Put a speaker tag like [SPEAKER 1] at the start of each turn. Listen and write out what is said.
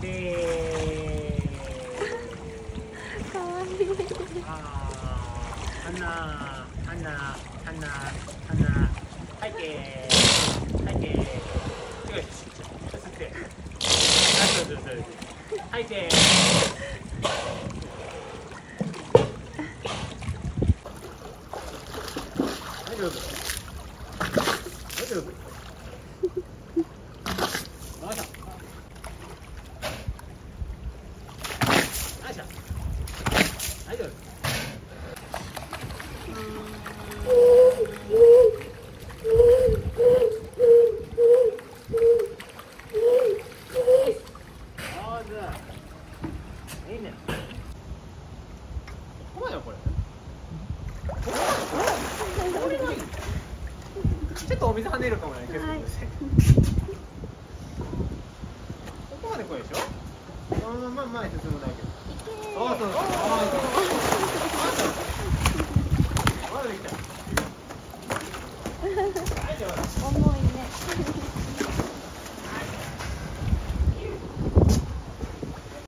[SPEAKER 1] で
[SPEAKER 2] かわいい
[SPEAKER 1] あー花花花花はいけはいけ違うちょっと吸ってはいそうそうそうはいけはいどうぞはいどうぞまだあしゃはいどうぞ上手いいねここまでよこれこれがいいちょっとお水跳ねるかもね気をつけてくださいここまで来いでしょ？そのまま前進むだけそうそうそう重いね